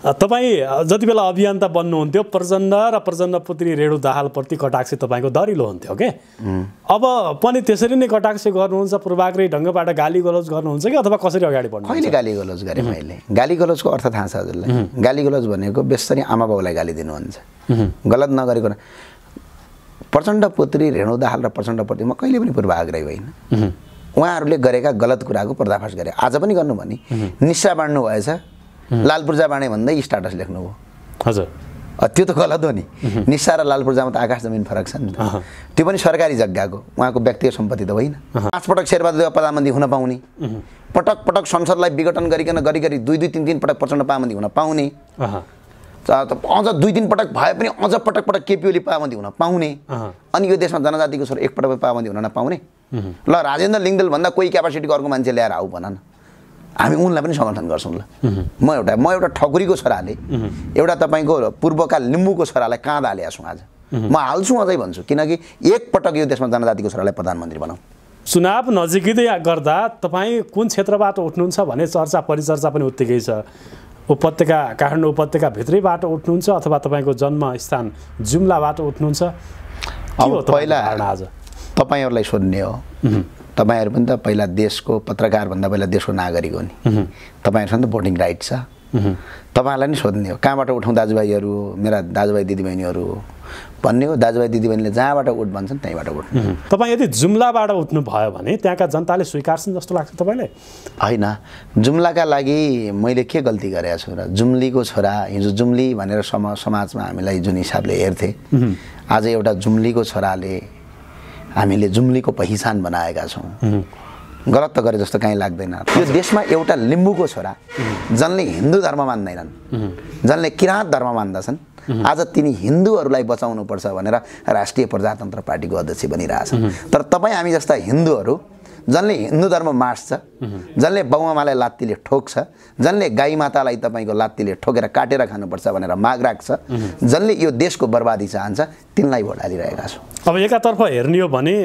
तपाईँ जति बेला अभियन्ता बन्नुहुन्थ्यो प्रचण्ड र प्रचण्ड पुत्री रेणु दाहालप्रति कटाक्ष तपाईँको दरिलो हुन्थ्यो के अब पनि त्यसरी नै कटाक्ष गर्नुहुन्छ पूर्वाग्रही ढङ्गबाट गाली गलौज गर्नुहुन्छ कि अथवा कसरी अगाडि बढ्नु कहिले गाली गलोज गरेँ मैले? गाली गलोजको अर्थ थाहा छ हजुरलाई। गाली गलोज भनेको बेसरी आमा बाउलाई गाली दिनुहुन्छ। गलत नगरेको प्रचण्ड पुत्री रेणु दाहाल र प्रचण्डप्रति म कहिले पनि पूर्वाग्रही होइन। उहाँहरूले गरेका गलत कुराको पर्दाफास गरे। आज पनि गर्नु भने निस्सा बाँड्नु भएछ। लाल पूर्जा बाँडे भन्दै स्टाटस लेख्नुभयो हजुर। त्यो त गलत हो नि। निस्सा र लाल पूर्जामा त आकाश जमिन फरक छ नि त त्यो पनि सरकारी जग्गाको उहाँको व्यक्तिगत सम्पत्ति त होइन। पाँच पटक शेरबहादुर प्रधानमन्त्री हुन पाउने। पटक पटक संसदलाई विघटन गरिकन गरी गरी दुई दुई तिन तिन पटक प्रचण्ड प्रधानमन्त्री हुन पाउने। अझ दुई तिन पटक भए पनि अझ पटक पटक केपी ओली पाबन्दी हुन पाउने। अनि यो देशमा जनजातिको छोरा एकपटक पाबन्दी हुन नपाउने। ल राजेन्द्र लिङ्गदेल भन्दा कोही क्यापासिटीको अर्को मान्छे ल्याएर आऊ भन न हामी उनलाई पनि समर्थन गर्छौँ ल। म एउटा म एउटा ठकुरीको छोराले एउटा तपाईँको पूर्वका लिम्बूको छोरालाई कहाँ हालेको छु आज। म हाल्छु अझै भन्छु किनकि एकपटक यो देशमा जनजातिको छोरालाई प्रधानमन्त्री बनाऊ। चुनाव नजिकै गर्दा तपाईँ कुन क्षेत्रबाट उठ्नुहुन्छ भन्ने चर्चा परिचर्चा पनि उत्तिकै छ। उपत्यका काठमाडौँ उपत्यका भित्रैबाट उठ्नुहुन्छ अथवा तपाईँको जन्मस्थान जुम्लाबाट उठ्नुहुन्छ? अब पहिला आज? तपाईँहरूलाई सोध्ने हो। तपाईँहरू पनि त पहिला देशको पत्रकारभन्दा पहिला देशको नागरिक हो नि। तपाईँहरूसँग त भोटिङ राइट छ। तपाईँहरूलाई नि सोध्ने हो कहाँबाट उठाउँ दाजुभाइहरू मेरा दाजुभाइ दिदीबहिनीहरू भन्ने हो दाजुभाइ दिदीबहिनीले जहाँबाट उठ भन्छन् त्यहीँबाट उठ्नु तपाईँ यदि जुम्लाबाट उठ्नु भयो भने त्यहाँका जनताले स्वीकार्छन् जस्तो लाग्छ तपाईँलाई? होइन जुम्लाका लागि मैले के गल्ती गरेको छु र जुम्लीको छोरा हिजो जुम्ली भनेर सम समाजमा हामीलाई जुन हिसाबले हेर्थे आज एउटा जुम्लीको छोराले हामीले जुम्लीको पहिचान बनाएका छौँ। गलत त गरे जस्तो काहीँ लाग्दैन। यो देशमा एउटा लिम्बूको छोरा जसले हिन्दू धर्म मान्दैनन् जसले किराँत धर्म मान्दछन् आज तिनी हिन्दूहरूलाई बचाउनुपर्छ भनेर राष्ट्रिय प्रजातन्त्र पार्टीको अध्यक्ष बनिरहेछन्। तर तपाईँ हामी जस्ता हिन्दूहरू जसले हिन्दू धर्म मार्छ जसले बाउआमालाई लात्तीले ठोक्छ जसले गाई मातालाई तपाईँको लात्तीले ठोकेर काटेर खानुपर्छ भनेर माग राख्छ जसले यो देशको बर्बादी चाहन्छ तिनलाई भोट हालिरहेका छौँ। अब एकातर्फ हेर्ने हो भने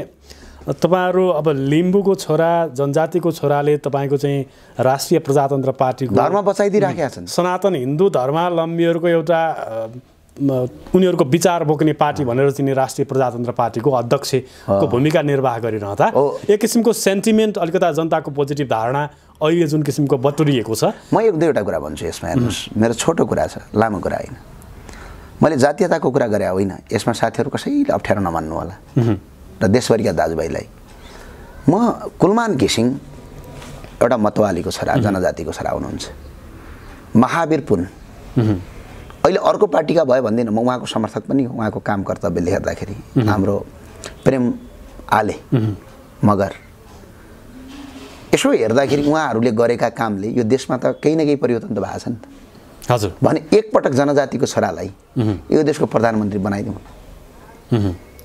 तपाईँहरू अब लिम्बूको छोरा जनजातिको छोराले तपाईँको चाहिँ राष्ट्रिय प्रजातन्त्र पार्टीको धर्म बचाइदिइराखेका छन्। सनातन हिन्दू धर्मावलम्बीहरूको एउटा उनीहरूको विचार बोक्ने पार्टी भनेर चिने राष्ट्रिय प्रजातन्त्र पार्टीको अध्यक्षको भूमिका निर्वाह गरिरहँदा। एक किसिमको सेन्टिमेन्ट अलिकता जनताको पोजिटिभ धारणा अहिले जुन किसिमको बटुरिएको छ। म एक दुईवटा कुरा भन्छु यसमा हेर्नुहोस्। मेरो छोटो कुरा छ लामो कुरा होइन। मैले जातीयताको कुरा गरे होइन यसमा साथीहरू कसैले अप्ठ्यारो नमान्नु होला। र देशभरिका दाजुभाइलाई। म कुलमान घिसिङ एउटा मतवालीको छोरा जनजातिको छोरा हुनुहुन्छ। महावीर पुन। अहिले अर्को पार्टीका भयो भन्दिनँ म उहाँको समर्थक पनि उहाँको काम कर्तव्यले हेर्दाखेरि हाम्रो प्रेम आले मगर यसो हेर्दाखेरि उहाँहरूले गरेका कामले यो देशमा त केही न केही परिवर्तन त भएको छ नि त। हजुर। भने एकपटक जनजातिको छोरालाई यो देशको प्रधानमन्त्री बनाइदिउँ।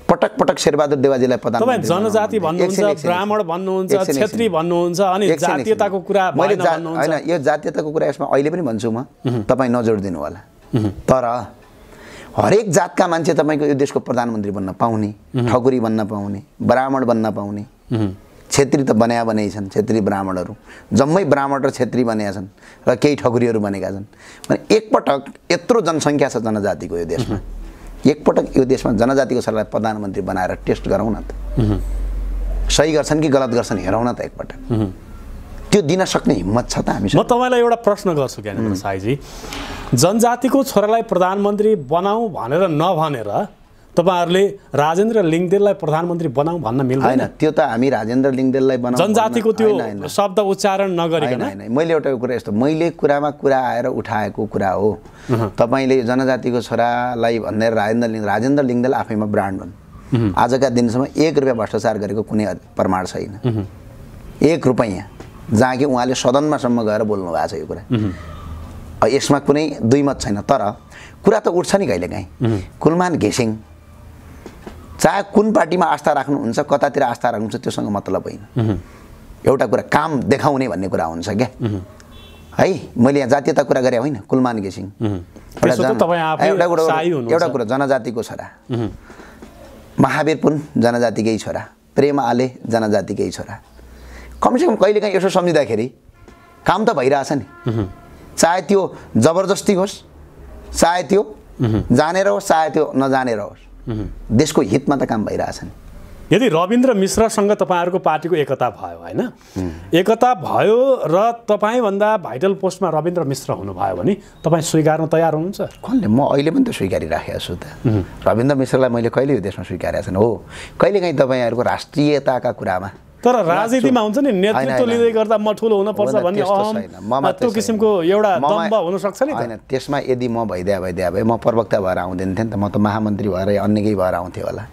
पटक पटक शेरबहादुर देवाजीलाई जनजाति भन्नुहुन्छ ब्राह्मण। भन्नुहुन्छ। छेत्री भन्नुहुन्छ अनि। जातीयताको कुरा मैले होइन यो जातीयताको कुरा यसमा अहिले पनि भन्छु म। तपाईँ नजोडिदिनु होला। तर हरेक जातका मान्छे तपाईँको यो देशको प्रधानमन्त्री बन्न पाउने ठकुरी बन्न पाउने ब्राह्मण बन्न पाउने। छेत्री त बनाया बनै छन् छेत्री ब्राह्मणहरू। जम्मै ब्राह्मण र छेत्री बनेका छन् र केही ठकुरीहरू बनेका छन्। भने एकपटक यत्रो जनसङ्ख्या छ जनजातिको यो देशमा। एकपटक यो देशमा जनजातिको सरलाई प्रधानमन्त्री बनाएर टेस्ट गरौँ न त। सही गर्छन् कि गलत गर्छन् हेरौँ न त एकपटक। त्यो दिन सक्ने हिम्मत छ त म हामीसँग तपाईँलाई एउटा प्रश्न गर्छु ज्ञानेन्द्र साईजी। जनजातिको छोरालाई प्रधानमन्त्री बनाऊ भनेर नभनेर तपाईँहरूले राजेन्द्र लिङ्गदेललाई प्रधानमन्त्री बनाऊ भन्न मिल्दैन? होइन त्यो त हामी राजेन्द्र लिङ्गदेललाई बनाउँ जनजातिको त्यो। शब्द उच्चारण नगरिकन? होइन, मैले एउटा कुरा यस्तो मैले कुरामा कुरा आएर उठाएको कुरा हो। तपाईँले जनजातिको छोरालाई भनेर राजेन्द्र लिङ्ग राजेन्द्र लिङ्गदेल आफैमा ब्रान्ड हुन्। आजका दिनसम्म एक रुपियाँ भ्रष्टाचार गरेको कुनै प्रमाण छैन। एक रुपियाँ। जहाँ कि उहाँले सदनमासम्म गएर बोल्नु भएको छ यो कुरा। यसमा कुनै दुई मत छैन तर कुरा त उठ्छ नि कहिलेकाहीँ कुलमान घिसिङ चाहे कुन पार्टीमा आस्था राख्नुहुन्छ कतातिर आस्था राख्नुहुन्छ त्योसँग मतलब होइन। एउटा कुरा काम देखाउने भन्ने कुरा हुन्छ क्या। है मैले यहाँ जातीयता कुरा गरेँ होइन कुलमान घिसिङ। एउटा कुरा जनजातिको छोरा। महावीर पुन जनजातिकै छोरा। प्रेम आले जनजातिकै छोरा। कमसेकम कहिलेकाहीँ यसो सम्झिँदाखेरि काम त भइरहेछ नि। चाहे त्यो जबरजस्ती होस् चाहे त्यो जानेर होस् चाहे त्यो नजानेर होस् देशको हितमा त काम भइरहेछ नि। यदि रविन्द्र मिश्रसँग तपाईँहरूको पार्टीको एकता भयो होइन? एकता भयो र तपाईँभन्दा भाइटल पोस्टमा रविन्द्र मिश्र हुनुभयो भने तपाईँ स्वीकार्न तयार हुनुहुन्छ? कसले? म अहिले पनि त स्वीकारिराखेको छु त। रविन्द्र मिश्रलाई मैले कहिले यो देशमा स्वीकारेको छैन? हो कहिलेकाहीँ तपाईँहरूको राष्ट्रियताका कुरामा तर राजनीतिमा हुन्छ नि नेतृत्व लिँदै गर्दा म ठुलो हुनुपर्छ भन्ने त्यो किसिमको एउटा दम्ब हुनसक्छ नि होइन त्यसमा यदि म भइदिया भइदिया भए म प्रवक्ता भएर आउँदैन थिएँ नि त। म त महामन्त्री भएर अन्य केही भएर आउँथेँ होला।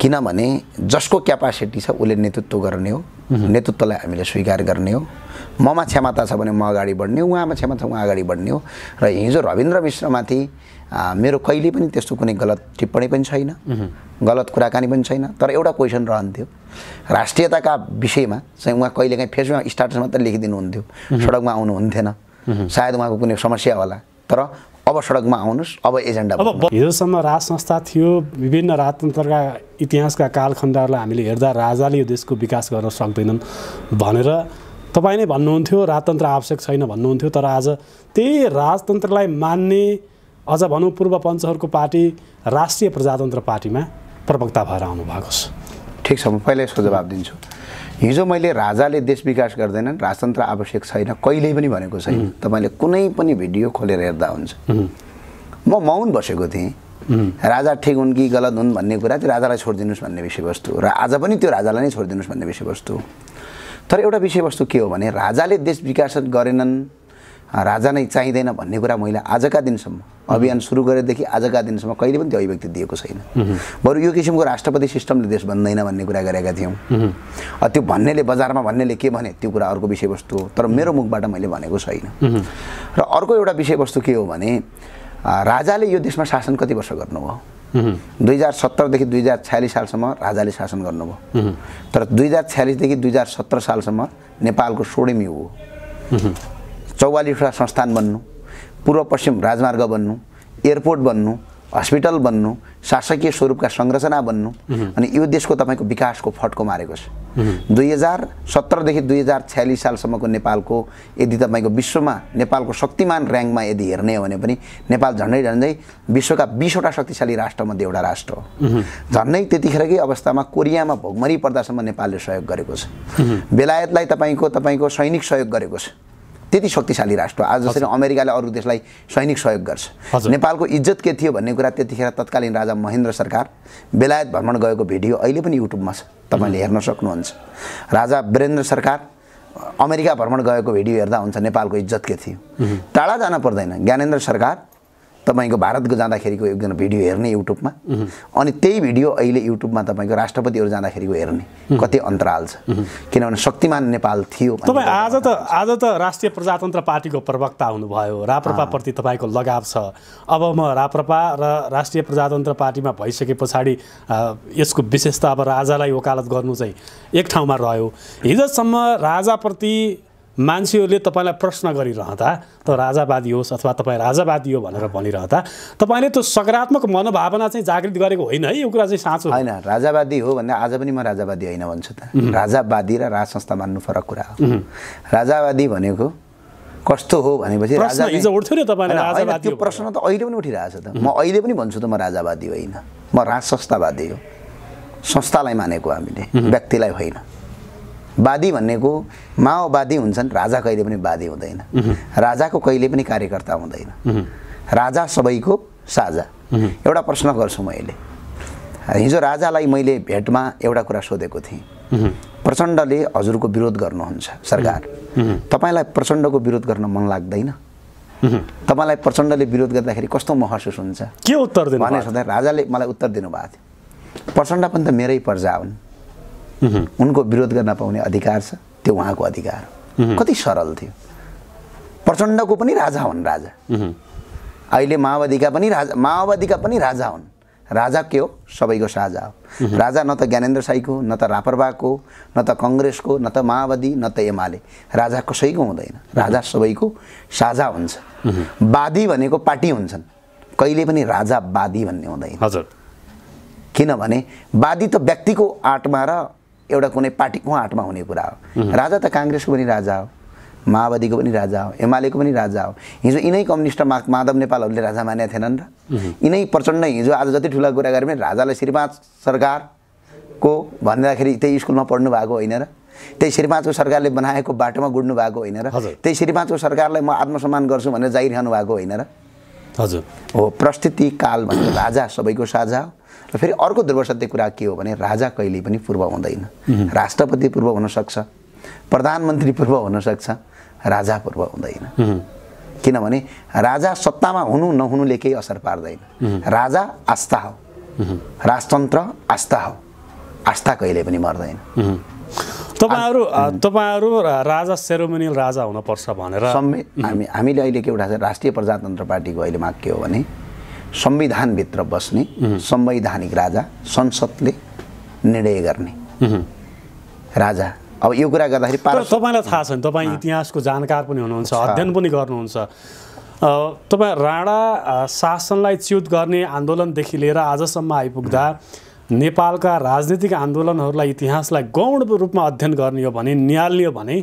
किनभने जसको क्यापासिटी छ उसले नेतृत्व गर्ने हो। नेतृत्वलाई हामीले स्वीकार गर्ने हो। ममा क्षमता छ भने म अगाडि बढ्ने हो उहाँमा क्षमता छ उहाँ अगाडि बढ्ने हो। र हिजो रविन्द्र मिश्रमाथि मेरो कहिले पनि त्यस्तो कुनै गलत टिप्पणी पनि छैन। गलत कुराकानी पनि छैन। तर एउटा क्वेसन रहन्थ्यो। राष्ट्रियताका विषयमा चाहिँ उहाँ कहिलेकाहीँ फेसबुकमा स्टाटस मात्रै लेखिदिनुहुन्थ्यो। सडकमा आउनुहुन्थेन। सायद उहाँको कुनै समस्या होला। तर अब सडकमा आउनुहोस् अब एजेन्डा अब हिजोसम्म राज संस्था थियो विभिन्न राजतन्त्रका इतिहासका कालखण्डहरूलाई हामीले हेर्दा राजाले यो देशको विकास गर्न सक्दैनन् भनेर तपाईँ नै भन्नुहुन्थ्यो राजतन्त्र आवश्यक छैन भन्नुहुन्थ्यो तर आज त्यही राजतन्त्रलाई मान्ने अझ भनौँ पूर्व पञ्चहरूको पार्टी राष्ट्रिय प्रजातन्त्र पार्टीमा प्रवक्ता भएर आउनु भएको छ। ठिक छ म पहिला यसको जवाब दिन्छु। हिजो मैले राजाले देश विकास गर्दैनन् राजतन्त्र आवश्यक छैन कहिल्यै पनि भनेको छैन। तपाईँले कुनै पनि भिडियो खोलेर हेर्दा हुन्छ। म मौन बसेको थिएँ। राजा ठिक हुन् कि गलत हुन् भन्ने कुरा चाहिँ राजालाई छोडिदिनुहोस् भन्ने विषयवस्तु र आज पनि त्यो राजालाई नै छोडिदिनुहोस् भन्ने विषयवस्तु। तर एउटा विषयवस्तु के हो भने राजाले देश विकास गरेनन् राजा नै चाहिँदैन भन्ने कुरा मैले आजका दिनसम्म अभियान सुरु गरेदेखि आजका दिनसम्म कहिले पनि त्यो अभिव्यक्ति दिएको छैन। बरु यो किसिमको राष्ट्रपति सिस्टमले देश बन्दैन भन्ने कुरा गरेका थियौँ। त्यो भन्नेले बजारमा भन्नेले के भने त्यो कुरा अर्को विषयवस्तु हो तर मेरो मुखबाट मैले भनेको छैन। र अर्को एउटा विषयवस्तु के हो भने राजाले यो देशमा शासन कति वर्ष गर्नुभयो? दुई हजार सत्तरदेखि दुई हजार छयालिस सालसम्म राजाले शासन गर्नुभयो। तर दुई हजार छयालिसदेखि दुई हजार सत्र सालसम्म नेपालको सोडेमी हो। चौवालिसवटा संस्थान बन्नु पूर्व पश्चिम राजमार्ग बन्नु एयरपोर्ट बन्नु हस्पिटल बन्नु शासकीय स्वरूपका संरचना बन्नु अनि यो देशको तपाईँको विकासको फड्को मारेको छ। दुई हजार सत्रदेखि दुई हजार छयालिस सालसम्मको नेपालको यदि तपाईँको विश्वमा नेपालको शक्तिमान ऱ्याङ्कमा यदि हेर्ने हो भने पनि नेपाल झन्डै झन्डै विश्वका बिसवटा शक्तिशाली राष्ट्रमध्ये एउटा राष्ट्र हो। झन्डै त्यतिखेरकै अवस्थामा कोरियामा भोगमरी पर्दासम्म नेपालले सहयोग गरेको छ। बेलायतलाई तपाईँको तपाईँको सैनिक सहयोग गरेको छ। त्यति शक्तिशाली राष्ट्र हो। आज जसरी अमेरिकाले अरू देशलाई सैनिक सहयोग गर्छ। नेपालको इज्जत के थियो भन्ने कुरा त्यतिखेर तत्कालीन राजा महेन्द्र सरकार बेलायत भ्रमण गएको भिडियो अहिले पनि युट्युबमा छ। तपाईँले हेर्न सक्नुहुन्छ। राजा वीरेन्द्र सरकार अमेरिका भ्रमण गएको भिडियो हेर्दा हुन्छ नेपालको इज्जत के थियो। टाढा जान पर्दैन। ज्ञानेन्द्र सरकार तपाईँको भारतको जाँदाखेरिको एकजना भिडियो हेर्ने युट्युबमा। अनि त्यही भिडियो अहिले युट्युबमा तपाईँको राष्ट्रपतिहरू जाँदाखेरिको हेर्ने। कति अन्तराल छ। किनभने शक्तिमान नेपाल थियो तपाईँ आज त आज त राष्ट्रिय प्रजातन्त्र पार्टीको प्रवक्ता हुनुभयो। राप्रपाप्रति तपाईँको लगाव छ। अब म राप्रपा र राष्ट्रिय प्रजातन्त्र पार्टीमा भइसके पछाडि यसको विशेषता अब राजालाई वकालत गर्नु चाहिँ एक ठाउँमा रह्यो। हिजोसम्म राजाप्रति मान्छेहरूले तपाईँलाई प्रश्न गरिरहँदा त राजावादी होस् अथवा तपाईँ राजावादी हो भनेर भनिरहँदा तपाईँले त्यो सकारात्मक मनोभावना चाहिँ जागृत गरेको होइन है? यो कुरा चाहिँ साँचो। होइन राजावादी हो भन्दा आज पनि म राजावादी होइन भन्छु त। राजावादी र राज संस्था मान्नु फरक कुरा हो। राजावादी भनेको कस्तो हो भनेपछि त्यो प्रश्न त अहिले पनि उठिरहेको छ त म अहिले पनि भन्छु त म राजावादी होइन। म राज संस्थावादी हो। संस्थालाई मानेको हामीले व्यक्तिलाई होइन। वादी भन्नेको माओवादी हुन्छन् राजा कहिले पनि वादी हुँदैन। राजाको कहिले पनि कार्यकर्ता हुँदैन। राजा सबैको साझा। एउटा प्रश्न गर्छु मैले। हिजो राजालाई मैले भेटमा एउटा कुरा सोधेको थिएँ। प्रचण्डले हजुरको विरोध गर्नुहुन्छ सरकार। तपाईँलाई प्रचण्डको विरोध गर्न मन लाग्दैन? तपाईँलाई प्रचण्डले विरोध गर्दाखेरि कस्तो महसुस हुन्छ? के उत्तर दिनु भने राजाले मलाई उत्तर दिनुभएको थियो। प्रचण्ड पनि त मेरै प्रजा हुन्। उनको विरोध गर्न पाउने अधिकार छ त्यो उहाँको अधिकार हो। कति सरल थियो। प्रचण्डको पनि राजा हुन् राजा। अहिले माओवादीका पनि राजा माओवादीका पनि राजा हुन्। राजा के हो? सबैको साझा हो। राजा न त ज्ञानेन्द्र साईको न त राप्रपाको न त कङ्ग्रेसको न त माओवादी न त एमाले। राजा कसैको हुँदैन। राजा सबैको साझा हुन्छ। वादी भनेको पार्टी हुन्छन्। कहिले पनि राजा वादी भन्ने हुँदैन। हजुर। किनभने वादी त व्यक्तिको आँटमा र एउटा कुनै पार्टीको आँटमा हुने कुरा हो। राजा त काङ्ग्रेसको पनि राजा हो माओवादीको पनि राजा हो एमालेको पनि राजा हो। हिजो यिनै कम्युनिस्ट मा माधव नेपालहरूले राजा मानेका थिएनन् र। यिनै प्रचण्ड हिजो आज जति ठुला कुरा गरे पनि राजालाई श्रीपाँच सरकारको भन्दाखेरि त्यही स्कुलमा पढ्नु भएको होइन र। त्यही श्रीपाँचको सरकारले बनाएको बाटोमा गुड्नु भएको होइन र। त्यही श्रीपाँचको सरकारलाई म आत्मसम्मान गर्छु भनेर जाहिरखानु भएको होइन र। हजुर। हो परिस्थिति काल भनेको राजा सबैको साझा हो। र फेरि अर्को ध्रुवसत्य कुरा के हो भने राजा कहिल्यै पनि पूर्व हुँदैन। राष्ट्रपति पूर्व हुनसक्छ प्रधानमन्त्री पूर्व हुनसक्छ राजा पूर्व हुँदैन। किनभने राजा सत्तामा हुनु नहुनुले केही असर पार्दैन। राजा आस्था हो। राजतन्त्र आस्था हो। आस्था कहिले पनि मर्दैन। तपाईँहरू तपाईँहरू राजा सेरोमोनियल राजा हुनुपर्छ भनेर हामी हामीले अहिले के एउटा राष्ट्रिय प्रजातन्त्र पार्टीको अहिले माग के हो भने संविधानभित्र बस्ने संवैधानिक राजा संसदले निर्णय गर्ने। राजा अब यो कुरा गर्दाखेरि तपाईँलाई थाहा छ नि तपाईँ इतिहासको जानकार पनि हुनुहुन्छ अध्ययन पनि गर्नुहुन्छ। तपाईँ राणा शासनलाई च्युत गर्ने आन्दोलनदेखि लिएर आजसम्म आइपुग्दा नेपालका राजनीतिक आन्दोलनहरूलाई इतिहासलाई गौण रूपमा अध्ययन गर्ने हो भने निहाल्ने हो भने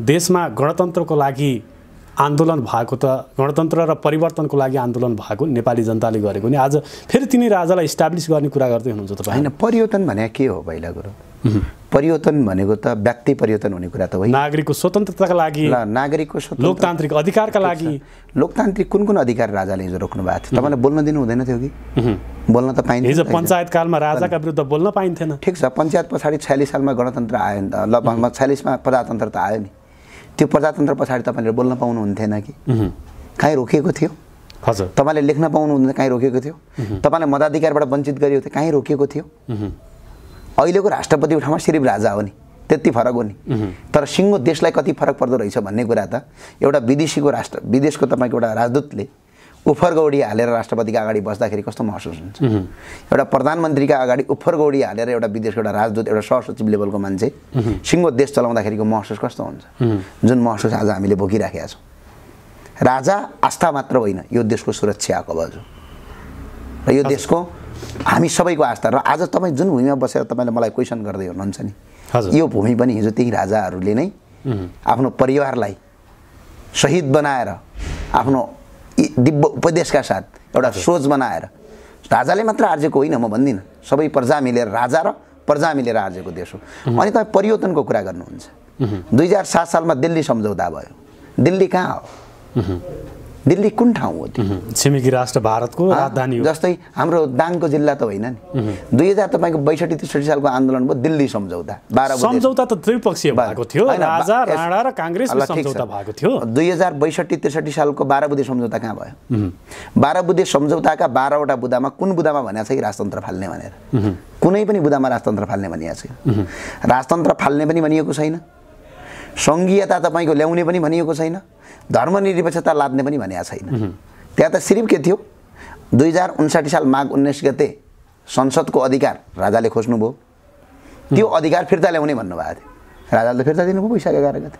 देशमा गणतन्त्रको लागि आन्दोलन भएको त गणतन्त्र र परिवर्तनको लागि आन्दोलन भएको नेपाली जनताले गरेको नि आज फेरि तिनी राजालाई इस्टाब्लिस गर्ने कुरा गर्दै हुनुहुन्छ तपाईँ। होइन परिवर्तन भने के हो पहिला कुरो परिवर्तन भनेको त व्यक्ति परिवर्तन हुने कुरा त होइन नागरिकको स्वतन्त्रताका लागि नागरिकको लोकतान्त्रिक अधिकारका लागि। लोकतान्त्रिक कुन कुन अधिकार राजाले हिजो रोक्नु भएको थियो? तपाईँलाई बोल्न दिनु हुँदैन थियो कि? बोल्न त पाइन्छ हिजो पञ्चायतकालमा राजाका विरुद्ध बोल्न पाइन्थेन। ठिक छ पञ्चायत पछाडि छयालिस सालमा गणतन्त्र आयो नि त ल छयालिसमा प्रजातन्त्र त आयो नि। त्यो प्रजातन्त्र पछाडि तपाईँले बोल्न पाउनुहुन्थेन कि? कहीँ रोकिएको थियो? हजुर। तपाईँले लेख्न पाउनुहुन्थेन कहीँ रोकिएको थियो? तपाईँलाई मताधिकारबाट वञ्चित गरियो थियो कहीँ रोकिएको थियो? अहिलेको राष्ट्रपतिको ठाउँमा सिर्फ राजा हो नि। त्यति फरक हो नि। तर सिङ्गो देशलाई कति फरक पर्दो रहेछ भन्ने कुरा त एउटा विदेशीको राष्ट्र विदेशको तपाईँको एउटा राजदूतले उफर गौडी हालेर राष्ट्रपतिका अगाडि बस्दाखेरि कस्तो महसुस हुन्छ? एउटा प्रधानमन्त्रीका अगाडि उफर गौडी हालेर एउटा विदेशको एउटा राजदूत एउटा सहसचिव लेभलको मान्छे सिङ्गो देश चलाउँदाखेरिको महसुस कस्तो हुन्छ? जुन महसुस आज हामीले भोगिराखेका छौँ। राजा आस्था मात्र होइन यो देशको सुरक्षा कवच हो र यो देशको हामी सबैको आस्था। र आज तपाईँ जुन भूमिमा बसेर तपाईँले मलाई क्वेसन गर्दै हुनुहुन्छ नि। यो भूमि पनि हिजो त्यही राजाहरूले नै आफ्नो परिवारलाई शहीद बनाएर आफ्नो दिव्य उपदेशका साथ एउटा सोच बनाएर राजाले मात्र आर्जेको होइन म भन्दिनँ सबै प्रजा मिलेर राजा र प्रजा मिलेर आर्जेको देश हो अनि तपाईँ परिवर्तनको कुरा गर्नुहुन्छ दुई हजार सात सालमा दिल्ली सम्झौता भयो दिल्ली कहाँ हो दिल्ली कुन ठाउँ हो त्यो? छिमेकी राष्ट्र भारतको राजधानी हो। जस्तै हाम्रो दाङको जिल्ला त होइन नि। दुई हजार तपाईँको बैसठी त्रिसठी सालको आन्दोलन भयो दिल्ली सम्झौता बाह्र सम्झौता त त्रिपक्षीय भएको थियो राजा राणा र। सम्झौता भएको थियो। दुई हजार बैसठी त्रिसठी सालको बाह्र बुधे सम्झौता कहाँ भयो? बाह्र बुधे सम्झौताका बाह्रवटा बुदामा कुन बुदामा भनेको छ कि राजतन्त्र फाल्ने भनेर? कुनै पनि बुदामा राजतन्त्र फाल्ने भनिएको छैन राजतन्त्र फाल्ने पनि भनिएको छैन। सङ्घीयता तपाईँको ल्याउने पनि भनिएको छैन। धर्मनिरपेक्षता लाद्ने पनि भनिएको छैन। त्यहाँ त सिर्फ के थियो? दुई हजार उन्साठी साल माघ उन्नाइस गते संसदको अधिकार राजाले खोज्नुभयो। त्यो अधिकार फिर्ता ल्याउने भन्नुभएको थियो। राजाले त फिर्ता दिनुभयो वैशाख एघार गते।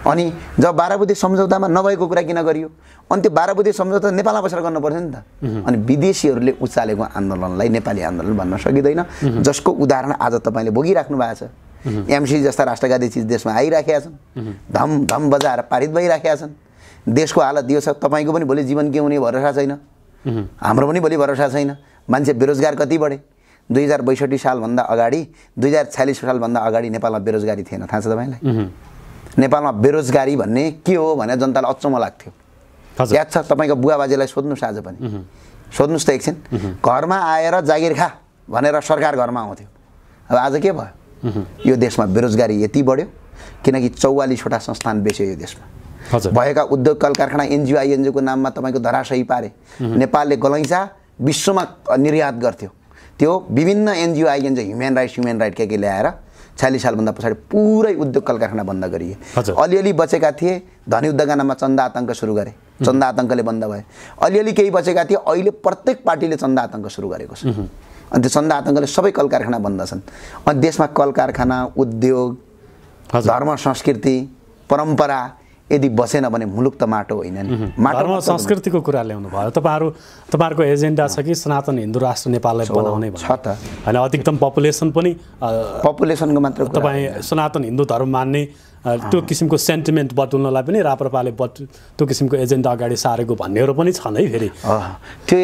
अनि जब बाह्र बुधे सम्झौतामा नभएको कुरा किन गरियो? अनि त्यो बाह्र बुधे सम्झौता नेपालमा बसेर गर्नु पर्थ्यो नि त। अनि विदेशीहरूले उचालेको आन्दोलनलाई नेपाली आन्दोलन भन्न सकिँदैन। जसको उदाहरण आज तपाईँले भोगिराख्नु भएको छ। एमसी जस्ता राष्ट्रवादी चिज देशमा आइराखेका छन्। धम धम बजाएर पारित भइराखेका छन्। देशको हालत यो छ तपाईँको पनि भोलि जीवन के हुने भरोसा छैन। हाम्रो पनि भोलि भरोसा छैन। मान्छे बेरोजगार कति बढे? दुई हजार बैसठी सालभन्दा अगाडि दुई हजार छयालिस सालभन्दा अगाडि नेपालमा बेरोजगारी थिएन। थाहा छ तपाईँलाई? नेपालमा बेरोजगारी भन्ने के हो भनेर जनतालाई अचम्म लाग्थ्यो। याद छ तपाईँको बुवा बाजेलाई सोध्नुहोस् आज पनि। सोध्नुहोस् त एकछिन। घरमा आएर जागिर खा भनेर सरकार घरमा आउँथ्यो। अब आज के भयो? यो देशमा बेरोजगारी यति बढ्यो किनकि चौवालिसवटा संस्थान बेच्यो यो देशमा। भएका उद्योग कल कारखाना एनजिओ आइएनजिओको नाममा तपाईँको धराशयी पारे। नेपालले गलैँचा विश्वमा निर्यात गर्थ्यो। त्यो विभिन्न NGO INGO human rights human right के के ल्याएर छयालिस सालभन्दा पछाडि पुरै उद्योग कल कारखाना बन्द गरिए। अलिअलि बचेका थिए धनी उद्योगका नाममा चन्दा आतङ्क सुरु गरे। चन्दा आतङ्कले बन्द भए। अलिअलि केही बचेका थिए अहिले प्रत्येक पार्टीले चन्दा आतङ्क सुरु गरेको छ। अनि त्यो चन्दा आतङ्कले सबै कल कारखाना बन्द छन्। अनि देशमा कल कारखाना उद्योग धर्म संस्कृति परम्परा यदि बसेन भने मुलुक त माटो होइन नि। माटो संस्कृतिको कुरा ल्याउनु भयो। तपाईँहरू तपाईँहरूको एजेन्डा छ कि सनातन हिन्दू राष्ट्र नेपाललाई बनाउने छ त। होइन अधिकतम पपुलेसन पनि पपुलेसनको मात्र तपाईँ सनातन हिन्दू धर्म मान्ने त्यो किसिमको सेन्टिमेन्ट बटुल्नलाई पनि राप्रपाले बट त्यो किसिमको एजेन्डा अगाडि सारेको भन्नेहरू पनि छन् है फेरि। त्यो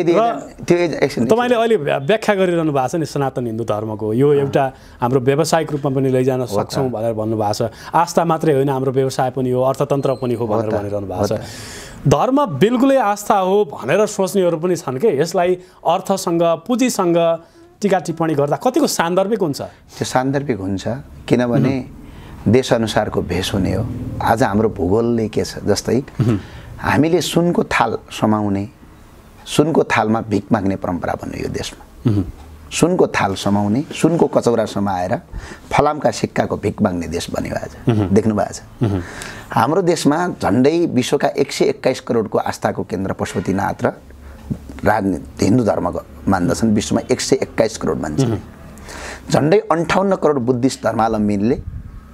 त्यो तपाईँले अहिले व्या- व्याख्या गरिरहनु भएको छ नि सनातन हिन्दू धर्मको। यो एउटा हाम्रो व्यावसायिक रूपमा पनि लैजान सक्छौँ भनेर भन्नुभएको छ। आस्था मात्रै होइन हाम्रो व्यवसाय पनि हो अर्थतन्त्र पनि हो भनेर भनिरहनु भएको छ। धर्म बिल्कुलै आस्था हो भनेर सोच्नेहरू पनि छन् कि? यसलाई अर्थसँग पुँजीसँग टिका टिप्पणी गर्दा कतिको सान्दर्भिक हुन्छ? त्यो सान्दर्भिक हुन्छ। किनभने देशअनुसारको भेष हुने हो। आज हाम्रो भूगोलले के छ जस्तै हामीले सुनको थाल समाउने सुनको थालमा भिख माग्ने परम्परा बन्यो यो देशमा सुनको थाल समाउने सुनको कचौरा समाएर फलामका सिक्काको भिख माग्ने देश बन्यो आज। देख्नु भएको छ हाम्रो देशमा झन्डै विश्वका एक सय एक्काइस करोडको आस्थाको केन्द्र पशुपतिनाथ र राजनीति हिन्दू धर्मको मान्दछन्। विश्वमा एक सय एक्काइस करोड मान्छे। झन्डै अन्ठाउन्न करोड बुद्धिस्ट धर्मावलम्बीले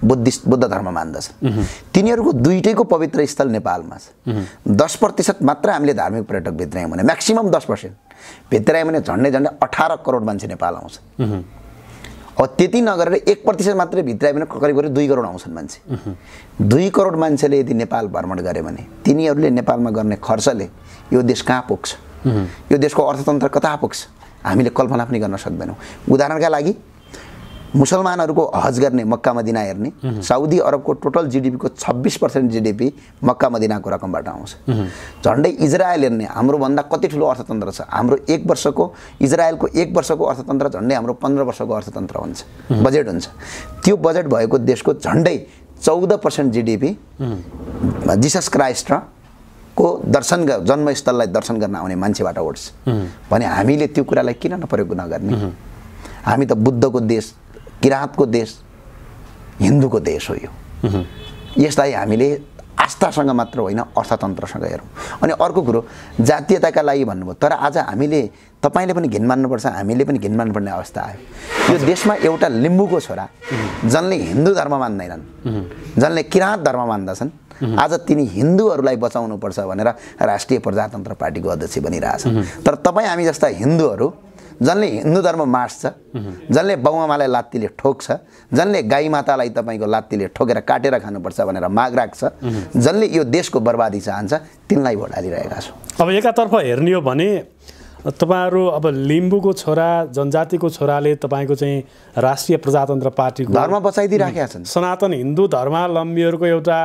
बुद्धिस्ट बुद्ध धर्म मान्दछन् तिनीहरूको दुइटैको पवित्र स्थल नेपालमा छ। दस प्रतिशत मात्र हामीले धार्मिक पर्यटक भित्रायौँ भने म्याक्सिमम् दस पर्सेन्ट भित्रायौँ भने झन्डै झन्डै अठार करोड मान्छे नेपाल आउँछ। अब त्यति नगरेर एक प्रतिशत मात्रै भित्रायो भने करिब करिब दुई करोड आउँछन् मान्छे। दुई करोड मान्छेले यदि नेपाल भ्रमण गरे भने तिनीहरूले नेपालमा गर्ने खर्चले यो देश कहाँ पुग्छ? यो देशको अर्थतन्त्र कता पुग्छ? हामीले कल्पना पनि गर्न सक्दैनौँ। उदाहरणका लागि मुसलमानहरूको हज गर्ने मक्का मदिना हेर्ने साउदी अरबको टोटल जिडिपीको छब्बिस पर्सेन्ट जिडिपी मक्का मदिनाको रकमबाट आउँछ। झन्डै इजरायल हेर्ने हाम्रोभन्दा कति ठुलो अर्थतन्त्र छ? हाम्रो एक वर्षको इजरायलको एक वर्षको अर्थतन्त्र झन्डै हाम्रो पन्ध्र वर्षको अर्थतन्त्र हुन्छ। बजेट हुन्छ। त्यो बजेट भएको देशको झन्डै चौध पर्सेन्ट जिडिपी जिसस क्राइस्ट र को दर्शन जन्मस्थललाई दर्शन गर्न आउने मान्छेबाट उठ्छ भने हामीले त्यो कुरालाई किन नप्रयोग नगर्ने? हामी त बुद्धको देश किराँतको देश हिन्दूको देश हो यो। यसलाई हामीले आस्थासँग मात्र होइन अर्थतन्त्रसँग हेरौँ। अनि अर्को कुरो जातीयताका लागि भन्नुभयो तर आज हामीले तपाईँले पनि घिन मान्नुपर्छ हामीले पनि घिन मान्नुपर्ने अवस्था आयो। यो देशमा एउटा लिम्बूको छोरा जसले हिन्दू धर्म मान्दैनन् जसले किराँत धर्म मान्दछन् आज तिनी हिन्दूहरूलाई बचाउनुपर्छ भनेर राष्ट्रिय प्रजातन्त्र पार्टीको अध्यक्ष बनिरहेछन्। तर तपाईँ हामी जस्ता हिन्दूहरू जसले हिन्दू धर्म मार्छ जसले बाउआमालाई लात्तीले ठोक्छ जसले गाई मातालाई तपाईँको लात्तीले ठोकेर काटेर खानुपर्छ भनेर माग राख्छ जसले यो देशको बर्बादी चाहन्छ तिनलाई भोट हालिरहेका छौँ। अब एकातर्फ हेर्ने हो भने तपाईँहरू अब लिम्बूको छोरा जनजातिको छोराले तपाईँको चाहिँ राष्ट्रिय प्रजातन्त्र पार्टीको धर्म बचाइदिइराखेका छन्। सनातन हिन्दू धर्मावलम्बीहरूको एउटा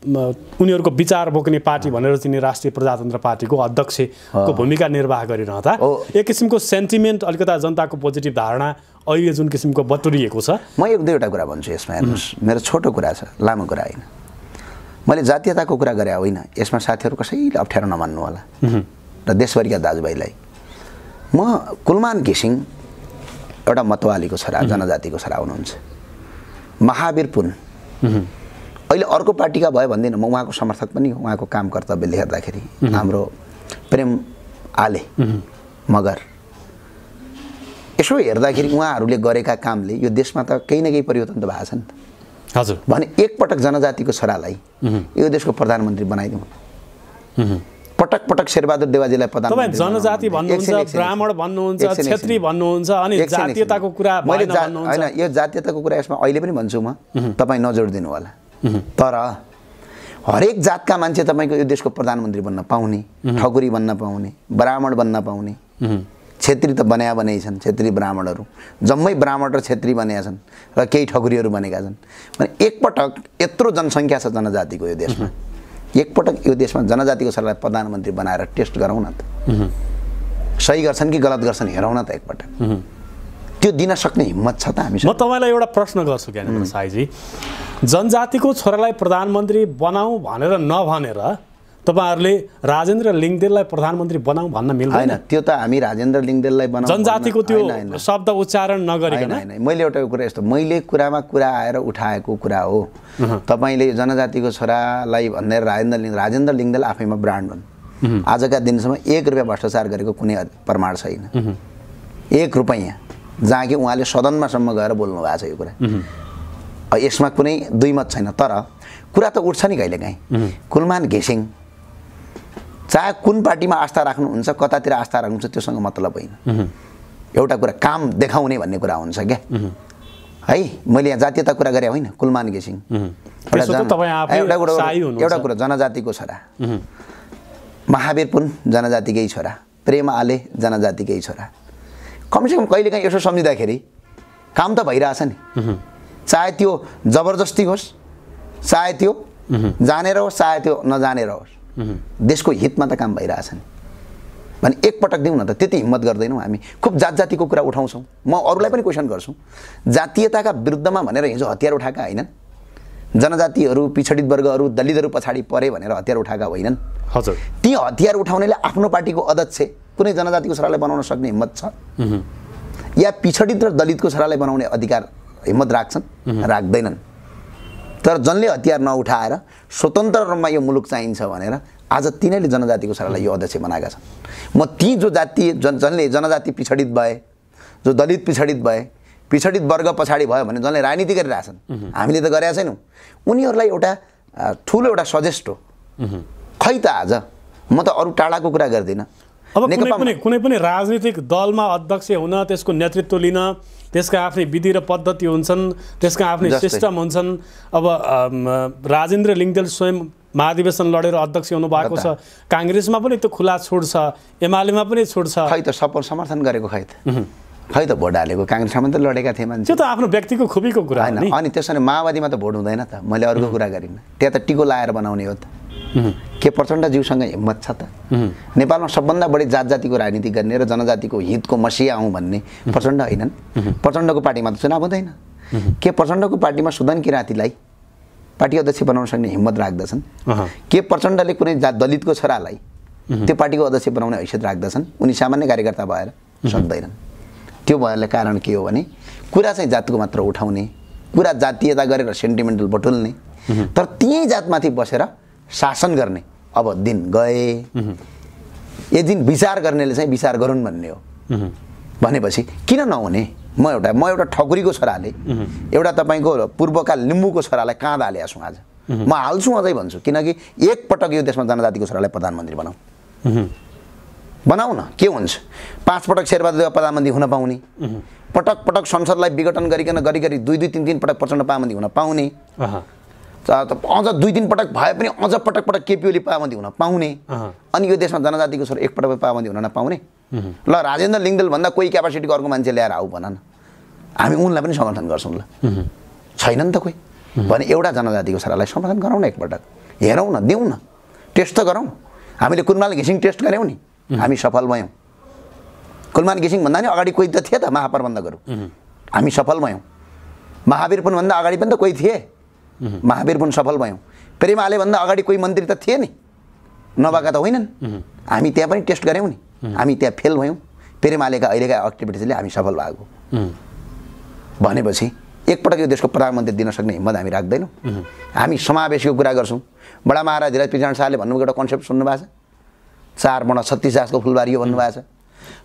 उनीहरूको विचार बोक्ने पार्टी भनेर चिने राष्ट्रिय प्रजातन्त्र पार्टीको अध्यक्षको भूमिका निर्वाह गरिरहँदा। एक किसिमको सेन्टिमेन्ट अलिकता जनताको पोजिटिभ धारणा अहिले जुन किसिमको बटुरिएको छ। म एक दुईवटा कुरा भन्छु यसमा हेर्नुहोस्। मेरो छोटो कुरा छ लामो कुरा होइन। मैले जातीयताको कुरा गरे होइन। यसमा साथीहरू कसैले अप्ठ्यारो नमान्नु होला। र देशभरिका दाजुभाइलाई। म कुलमान घिसिङ एउटा मतवालीको छोरा जनजातिको छोरा हुनुहुन्छ। महावीर पुन। अहिले अर्को पार्टीका भयो भन्दिनँ। म उहाँको समर्थक पनि उहाँको काम कर्तव्यले हेर्दाखेरि हाम्रो प्रेम आले मगर यसो हेर्दाखेरि उहाँहरूले गरेका कामले यो देशमा त केही न केही परिवर्तन त भएको छ नि त। हजुर। भने एकपटक जनजातिको छोरालाई यो देशको प्रधानमन्त्री बनाइदिउँ। पटक पटक शेरबहादुर देवाजीलाई प्रधानमन्त्री जनजाति भन्नुहुन्छ ब्राह्मण। भन्नुहुन्छ। छेत्री भन्नुहुन्छ अनि। जातीयताको कुरा मैले होइन यो जातीयताको कुरा यसमा अहिले पनि भन्छु म। तपाईँ नजोडिदिनु होला। तर हरेक जातका मान्छे तपाईँको यो देशको प्रधानमन्त्री बन्न पाउने ठकुरी बन्न पाउने ब्राह्मण बन्न पाउने। छेत्री त बनाया बनै छन् छेत्री ब्राह्मणहरू। जम्मै ब्राह्मण र छेत्री बनेका छन् र केही ठकुरीहरू बनेका छन्। भने एकपटक यत्रो जनसङ्ख्या छ जनजातिको यो देशमा। एकपटक यो देशमा जनजातिको सरलाई प्रधानमन्त्री बनाएर टेस्ट गरौँ न त। सही गर्छन् कि गलत गर्छन् हेरौँ न त एकपटक। त्यो दिन सक्ने हिम्मत छ त म हामीसँग तपाईँलाई एउटा प्रश्न गर्छु ज्ञानेन्द्र साईजी। जनजातिको छोरालाई प्रधानमन्त्री बनाऊ भनेर नभनेर तपाईँहरूले राजेन्द्र लिङ्गदेललाई प्रधानमन्त्री बनाऊ भन्न मिल्दैन? होइन त्यो त हामी राजेन्द्र लिङ्गदेललाई बनाउँ जनजातिको त्यो। शब्द उच्चारण होइन नगरिकन? होइन मैले एउटा कुरा यस्तो मैले कुरामा कुरा आएर उठाएको कुरा हो। तपाईँले जनजातिको छोरालाई भनेर राजेन्द्र लिङ राजेन्द्र लिङ्गदेल आफैमा ब्रान्ड हुन्। आजका दिनसम्म एक रुपियाँ भ्रष्टाचार गरेको कुनै प्रमाण छैन। एक रुपियाँ। जहाँ कि उहाँले सदनमासम्म गएर बोल्नु भएको छ यो कुरा। यसमा कुनै दुई मत छैन तर कुरा त उठ्छ नि कहिलेकाहीँ कुलमान घिसिङ चाहे कुन पार्टीमा आस्था राख्नुहुन्छ कतातिर आस्था राख्नुहुन्छ त्योसँग मतलब होइन। एउटा कुरा काम देखाउने भन्ने कुरा हुन्छ क्या। है मैले यहाँ जातीयता कुरा गरेँ होइन कुलमान घिसिङ एउटा कुरो। एउटा कुरो जनजातिको छोरा। महावीर पुन जनजातिकै छोरा। प्रेम आले जनजातिकै छोरा। कमसेकम कहिलेकाहीँ यसो सम्झिँदाखेरि काम त भइरहेछ नि। चाहे त्यो जबरजस्ती होस् चाहे त्यो जानेर होस् चाहे त्यो नजानेर होस् देशको हितमा त काम भइरहेछ नि। भने एकपटक दिउँ न त त्यति हिम्मत गर्दैनौँ हामी। खुब जात जातिको कुरा उठाउँछौँ। म अरूलाई पनि क्वेसन गर्छु। जातीयताका विरुद्धमा भनेर हिजो हतियार उठाएका होइनन्। जनजातिहरू पिछडित वर्गहरू दलितहरू पछाडि परे भनेर हतियार उठाएका होइनन्। हजुर। ती हतियार उठाउनेले आफ्नो पार्टीको अध्यक्ष कुनै जनजातिको छोरालाई बनाउन सक्ने हिम्मत छ। या पिछडित र दलितको छोरालाई बनाउने अधिकार हिम्मत राख्छन् राख्दैनन्। तर जसले हतियार नउठाएर स्वतन्त्र रूपमा यो मुलुक चाहिन्छ भनेर आज तिनैले जनजातिको छोरालाई यो अध्यक्ष बनाएका छन्। म ती जो जाति जन जसले जनजाति पिछडित भए जो दलित पिछडित भए पिछडित वर्ग पछाडि भयो भने जसले राजनीति गरिरहेछन् हामीले त गरेका छैनौँ। उनीहरूलाई एउटा ठुलो एउटा सजेस्ट हो। खै त आज? म त अरू टाढाको कुरा गर्दिनँ। अब कुनै पनि कुनै पनि राजनीतिक दलमा अध्यक्ष हुन त्यसको नेतृत्व लिन त्यसका आफ्नै विधि र पद्धति हुन्छन् त्यसका आफ्नै। सिस्टम हुन्छन्। अब राजेन्द्र लिङ्गदेल स्वयं महाधिवेशन लडेर अध्यक्ष हुनुभएको छ। काङ्ग्रेसमा पनि त्यो खुला छुट छ। एमालेमा पनि छुट छ। खै त सपोर्ट समर्थन गरेको खै त? खै त भोट हालेको? काङ्ग्रेसमा पनि त लडेका थिए मान्छे। त्यो त आफ्नो व्यक्तिको खुबीको कुरा होइन अनि त्यसो भने माओवादीमा त भोट हुँदैन त। मैले अर्को कुरा गरिनँ। त्यहाँ त टिको लाएर बनाउने हो त। के प्रचण्डज्यूसँग हिम्मत छ त? नेपालमा सबभन्दा बढी जात जातिको राजनीति गर्ने र जनजातिको हितको मसिया आउँ भन्ने प्रचण्ड होइनन्। प्रचण्डको पार्टीमा त चुनाव हुँदैन। के प्रचण्डको पार्टीमा सुदन किराँतीलाई पार्टी अध्यक्ष बनाउन सक्ने हिम्मत राख्दछन्। के प्रचण्डले कुनै जात दलितको छोरालाई त्यो पार्टीको अध्यक्ष बनाउने हैसियत राख्दछन्? उनी सामान्य कार्यकर्ता भएर सक्दैनन्। त्यो भएरले कारण के हो भने कुरा चाहिँ जातको मात्र उठाउने कुरा जातीयता गरेर सेन्टिमेन्टल बटुल्ने। तर त्यही जातमाथि बसेर शासन गर्ने। अब दिन गए। एक दिन विचार गर्नेले चाहिँ विचार गरून् भन्ने हो। भनेपछि किन नहुने? म एउटा म एउटा ठकुरीको छोराले एउटा तपाईँको पूर्वका लिम्बूको छोरालाई काँध हालेको छु आज। म हाल्छु अझै भन्छु किनकि एकपटक यो देशमा जनजातिको छोरालाई प्रधानमन्त्री बनाऊ। बनाऊ न के हुन्छ? पाँच पटक शेरबहादुर प्रधानमन्त्री हुन पाउने। पटक पटक संसदलाई विघटन गरिकन घरि घरि दुई दुई तिन तिन पटक प्रचण्ड प्रधानमन्त्री हुन पाउने। अझ दुई तिन पटक भए पनि अझ पटक पटक केपी ओली पाबन्दी हुन पाउने। अनि यो देशमा जनजातिको छोरा एकपटक पाबन्दी हुन नपाउने। ल राजेन्द्र लिङ्गदेल भन्दा कोही क्यापासिटीको अर्को मान्छे ल्याएर आऊ भन न हामी उनलाई पनि समर्थन गर्छौँ ल। छैन नि त कोही। भने एउटा जनजातिको छोरालाई समर्थन गरौँ न एकपटक। हेरौँ न दिउँ न। टेस्ट त गरौँ। हामीले कुलमाल घिसिङ टेस्ट गऱ्यौँ नि। हामी सफल भयौँ। कुलमान घिसिङ भन्दा नि अगाडि कोही त थिए त महाप्रबन्धकहरू। हामी सफल भयौँ। महावीर पुनभन्दा अगाडि पनि त कोही थिए। महावीर पुन सफल भयौँ। प्रेमाले भन्दा अगाडि कोही मन्त्री त थिए नि। नभएका त होइनन्। हामी त्यहाँ पनि टेस्ट गऱ्यौँ नि। हामी त्यहाँ फेल भयौँ। प्रेमालेका अहिलेका एक्टिभिटिजले हामी सफल भएको। भनेपछि एकपटक यो देशको प्रधानमन्त्री दिन सक्ने हिम्मत हामी राख्दैनौँ। हामी समावेशीको कुरा गर्छौँ। बडा महाराज धीरज पिचरण शाहले भन्नुभएको एउटा कन्सेप्ट सुन्नुभएको छ। चार बडा छत्तिस जातको फुलबारी हो भन्नुभएको छ।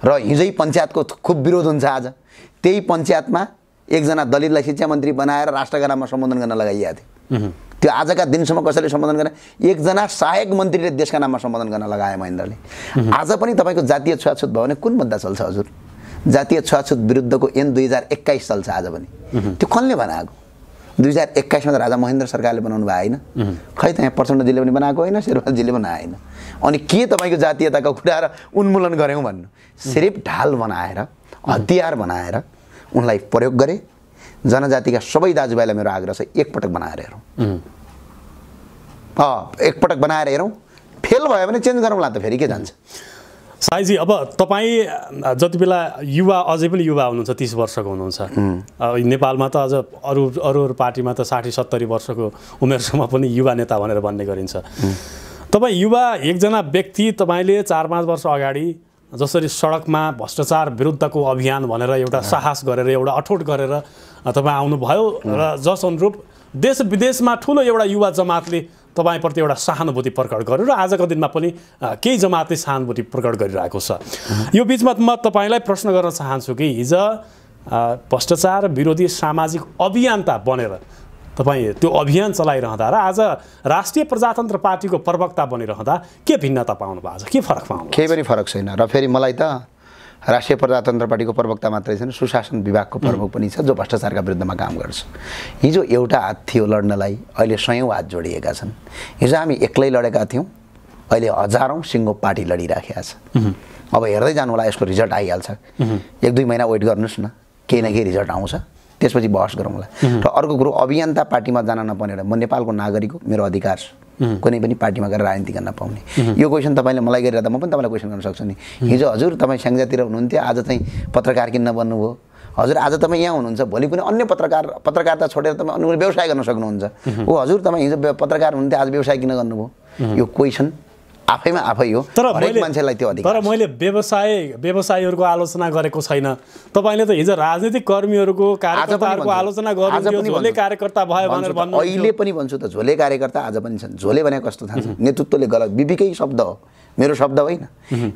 र हिजै पञ्चायतको खुब विरोध हुन्छ आज। त्यही पञ्चायतमा एकजना दलितलाई शिक्षा मन्त्री बनाएर राष्ट्रगानामा सम्बोधन गर्न लगाइएको थियो त्यो आजका दिनसम्म कसैले सम्बोधन गर्ने एकजना सहायक मन्त्रीले देशका नाममा सम्बोधन गर्न लगाए महेन्द्रले। आज पनि तपाईँको जातीय छुवाछुत भयो भने कुन मुद्दा चल्छ हजुर? जातीय छुवाछुत विरुद्धको एन दुई हजार एक्काइस चल्छ आज पनि। त्यो कसले बनाएको? दुई हजार एक्काइसमा त राजा महेन्द्र सरकारले बनाउनु भएको होइन। खै त यहाँ प्रचण्डजीले पनि बनाएको होइन शेरबहादुरजीले बनाएको होइन अनि के तपाईँको जातीयताको कुरा र उन्मूलन गऱ्यौँ भन्नु? सिर्फ ढाल बनाएर हतियार बनाएर उनलाई प्रयोग गरे। जनजातिका सबै दाजुभाइलाई मेरो आग्रह छ एकपटक बनाएर हेरौँ। एकपटक बनाएर हेरौँ। फेल भयो भने चेन्ज गरौँला त फेरि के जान्छ? साईजी अब तपाईँ जति बेला युवा अझै पनि युवा हुनुहुन्छ तिस वर्षको हुनुहुन्छ। नेपालमा त अझ अरू अरू अरू पार्टीमा त साठी सत्तरी वर्षको उमेरसम्म पनि युवा नेता भनेर भन्ने गरिन्छ। तपाईँ युवा एकजना व्यक्ति तपाईँले चार पाँच वर्ष अगाडि जसरी सडकमा भ्रष्टाचार विरुद्धको अभियान भनेर एउटा साहस गरेर एउटा अठोट गरेर तपाईँ आउनुभयो र जस अनुरूप देश विदेशमा ठुलो एउटा युवा जमातले तपाईँप्रति एउटा सहानुभूति प्रकट गर्यो र आजको दिनमा पनि केही जमातले सहानुभूति प्रकट गरिरहेको छ। यो बिचमा म तपाईँलाई प्रश्न गर्न चाहन्छु कि हिजो भ्रष्टाचार विरोधी सामाजिक अभियन्ता बनेर तपाईँ त्यो अभियान चलाइरहँदा र आज राष्ट्रिय प्रजातन्त्र पार्टीको प्रवक्ता बनिरहँदा के भिन्नता पाउनु भएको छ? के फरक पाउनु केही पनि फरक छैन। र फेरि मलाई त राष्ट्रिय प्रजातन्त्र पार्टीको प्रवक्ता मात्रै छैन सुशासन विभागको प्रमुख पनि छ जो भ्रष्टाचारका विरुद्धमा काम गर्छ। हिजो एउटा हात थियो लड्नलाई अहिले सयौँ हात जोडिएका छन्। हिजो हामी एक्लै लडेका थियौँ अहिले हजारौँ सिङ्गो पार्टी लडिराखेका छ। अब हेर्दै जानु होला यसको रिजल्ट आइहाल्छ। एक दुई महिना वेट गर्नुहोस् न केही न केही रिजल्ट आउँछ। त्यसपछि बहस गरौँला र अर्को कुरो अभियन्ता पार्टीमा जान नपाउने म नेपालको नागरिक हो मेरो अधिकार छ। कुनै पनि पार्टीमा गएर राजनीति गर्न पाउने यो क्वेसन तपाईँले मलाई गरिरहँदा म पनि तपाईँलाई क्वेसन गर्न सक्छु नि। हिजो हजुर तपाईँ स्याङ्जातिर हुनुहुन्थ्यो आज चाहिँ पत्रकार किन्न बन्नुभयो। हजुर आज तपाईँ यहाँ हुनुहुन्छ भोलि कुनै अन्य पत्रकार पत्रकारिता छोडेर तपाईँ अन्य व्यवसाय गर्न सक्नुहुन्छ। हो हजुर तपाईँ हिजो पत्रकार हुनुहुन्थ्यो आज व्यवसाय किन गर्नुभयो? यो क्वेसन आफैमा आफै हो। तर मान्छेलाई त्यो अधिकार तर मैले व्यवसाय व्यवसायीहरूको आलोचना गरेको छैन। तपाईँले त हिजो राजनीतिक कर्मीहरूको कार्यकर्ताहरूको। आलोचना पनि झोले। कार्यकर्ता भयो भनेर त, भन्नु अहिले पनि भन्छु त झोले कार्यकर्ता आज पनि छन्। झोले भने कस्तो थाहा छ? नेतृत्वले गलत। बिबिकै शब्द हो। मेरो शब्द होइन।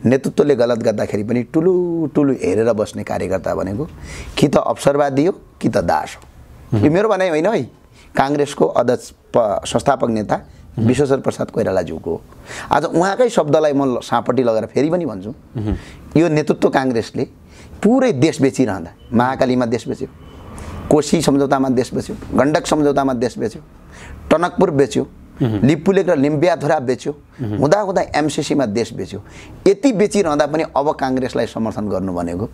नेतृत्वले गलत गर्दाखेरि पनि ठुलो ठुलो हेरेर बस्ने कार्यकर्ता भनेको कि त अवसरवादी हो कि त दास हो। यो मेरो भनाइ होइन है। काङ्ग्रेसको अध्यक्ष संस्थापक नेता विश्वेश्वर प्रसाद कोइरालाज्यूको हो आज उहाँकै शब्दलाई म सापट्टि लगाएर फेरि पनि भन्छु। यो नेतृत्व काङ्ग्रेसले पुरै देश बेचिरहँदा महाकालीमा देश बेच्यो कोशी सम्झौतामा देश बेच्यो गण्डक सम्झौतामा देश बेच्यो टनकपुर बेच्यो लिपुलेक र लिम्बियाधुरा बेच्यो हुँदा हुँदा एमसिसीमा देश बेच्यो। यति बेचिरहँदा पनि अब काङ्ग्रेसलाई समर्थन गर्नु भनेको